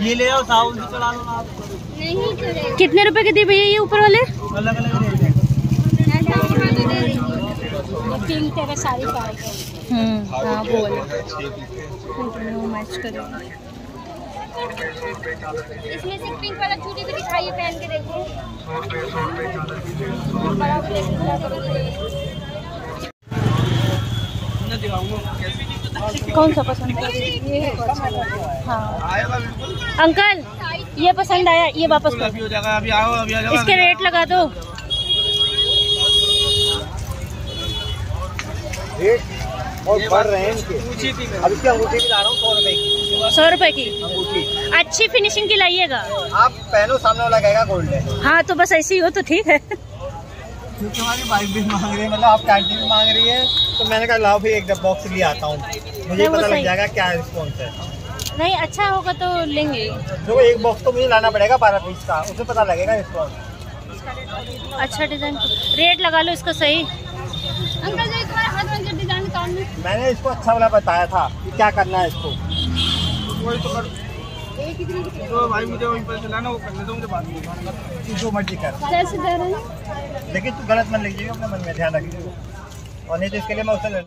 ये ले आओ साउंड से चला लो आप। नहीं कितने रुपए के दिए भैया ये ऊपर वाले? अलग अलग रेट है पिंक पाएगा हम्म हाँ वो मैच करेगा इसमें से पिंक वाला चूड़ी भी दिखाइए पहन के देखो। कौन सा पसंद है? हाँ। अंकल ये पसंद आया ये वापस कर। अभी हो जाएगा अभी आओ अभी आ जाओ इसके रेट लगा दो। और बढ़ रहे हैं इनके अब इसकी अंगूठी भी ला रहा हूँ सौ रुपए की। सौ रुपए की अंगूठी अच्छी फिनिशिंग की लाइएगा। आप पहनो सामने वाला कहेगा गोल्ड है। हाँ तो बस ऐसी हो तो ठीक है। क्योंकि हमारी बाइक भी मांग रही है मतलब आप कैंटी भी मांग रही है। तो मैंने कहा लाओ फिर एक बॉक्स लिए आता हूँ। मुझे नहीं, पता लग जाएगा क्या रिस्पॉन्स है। नहीं अच्छा होगा तो लेंगे। देखो एक बॉक्स तो मुझे लाना पड़ेगा बारह पीस का। उसे पता लगेगा रिस्पॉन्स अच्छा डिज़ाइन रेट लगा लो इसका सही। अंकल जी तुम्हारे हाथ में डिज़ाइन मैंने इसको अच्छा वाला बताया था क्या करना है इसको। वही तो भाई मुझे वहीं पर चलाना वो करने दो मुझे बात जो मर्ज़ी कर। लेकिन तू गलत मन लीजिएगा अपने मन में ध्यान रखिएगा। और नहीं तो इसके लिए मैं उसे ले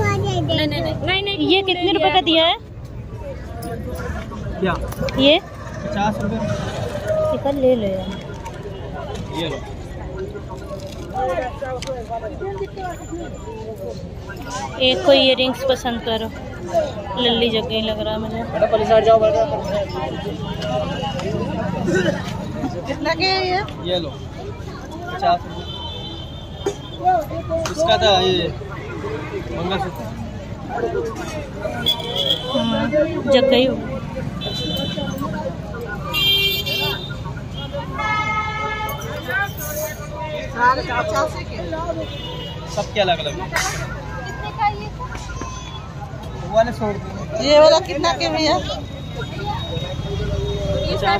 नहीं नहीं नहीं। नहीं नहीं ये कितने रुपए का दिया है? क्या? ये? पचास रुपये ले लो यार। ये लो। एक को इयर पसंद करो। लल्ली जगह ही लग रहा है मुझे। कितना के ये? ये लो। पचास। इसका था ये मंगलसूत्र। जगह ही। सबके अलग अलग ये वाले रुपये ये वाला कितना के भैया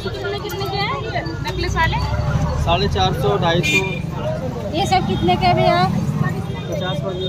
कितने कितने के हैं? नेकलेस वाले साढ़े चार सौ ढाई सौ। ये सब कितने के भी हैं? पचास वाले।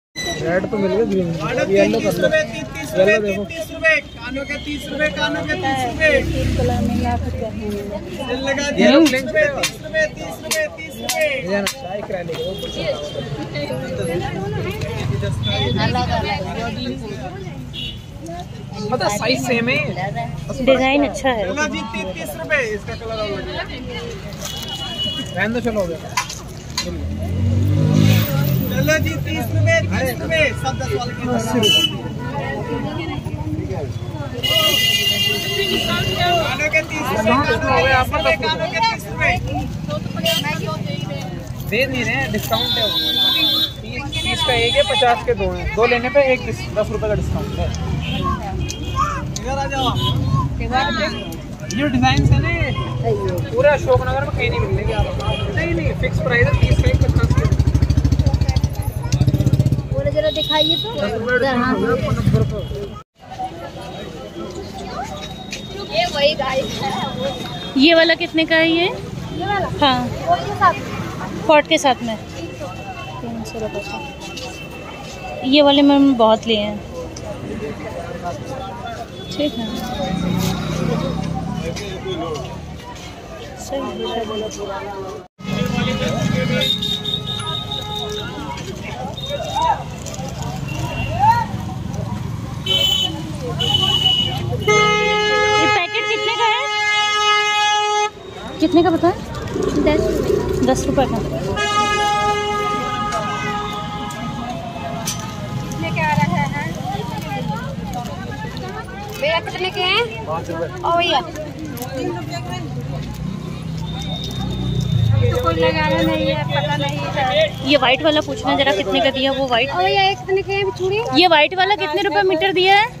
रेड तो मिल गया ग्रीन येलो कर लो। येलो देखो। तीस रुपए। कानों के तीस रुपए कानों के तीस रुपए। दिल लगा दिया। तीस रुपए तीस रुपए तीस रुपए तीस रुपए। अच्छा है किराने के मतलब साइज़ सेम है डिज़ाइन अच्छा है। चलो जी तीस तीस रुपए इसका कलर और लगेगा रहने दो चलो हो गया। चलो जी तीस रुपए तीस रुपए। सब दस वाले कानों के तीस रुपए कानों के कानों के तीस रुपए। दे नहीं रहे डिस्काउंट है तीस तीस का एक है पचास के दो हैं। दो लेने पे एक दस रुपए का डिस्काउंट है। इधर आ जाओ ये डिज़ाइन है ना पूरे अशोक नगर में कहीं नहीं मिलेंगे आपको नहीं नहीं फिक्स प्राइस है तीस के और दिखाइए तो। ये वही है। ये वाला कितने का है ये? ये वाला? हाँ। साथ के साथ। में तीन सौ रुपये का ये वाले मैम बहुत लिए हैं। ठीक है। सही। पैकेट कितने का है? कितने का बताए? दस। दस रुपये का। कितने के हैं? भैया। तो नहीं है पता नहीं ये व्हाइट वाला पूछना जरा कितने का दिया वो व्हाइट भैया कितने के ये व्हाइट वाला कितने रुपए मीटर दिया है?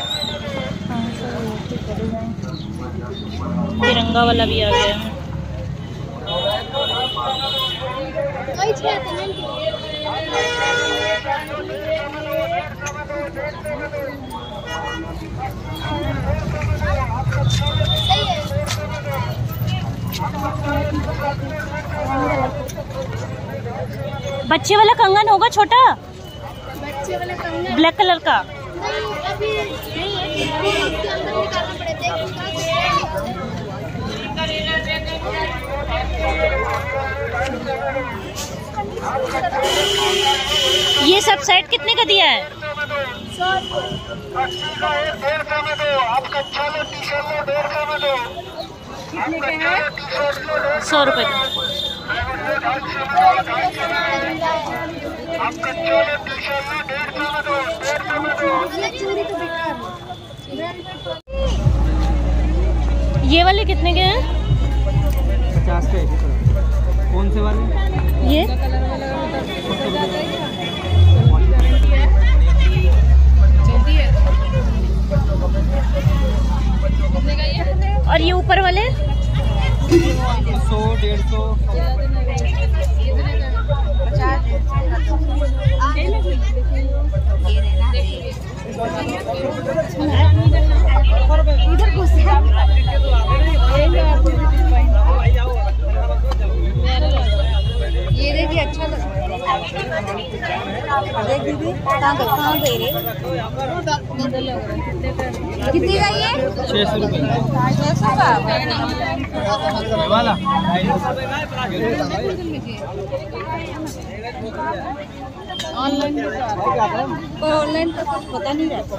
तिरंगा वाला भी आ गया है। है बच्चे वाला कंगन होगा छोटा? बच्चे वाले कंगन? ब्लैक कलर का। नहीं अभी नहीं है अभी इसके अंदर निकालना पड़ेगा ये सब सेट कितने का दिया है? सौ रुपए। का तो बेकार ये वाले कितने के हैं? पचास के कौन से वाले? ये। और ये ऊपर वाले? सौ डेढ़ सौ। ये कितने का ये? छः सौ रुपये छः सौ का वाला ऑनलाइन ऑनलाइन तो पता नहीं रहता।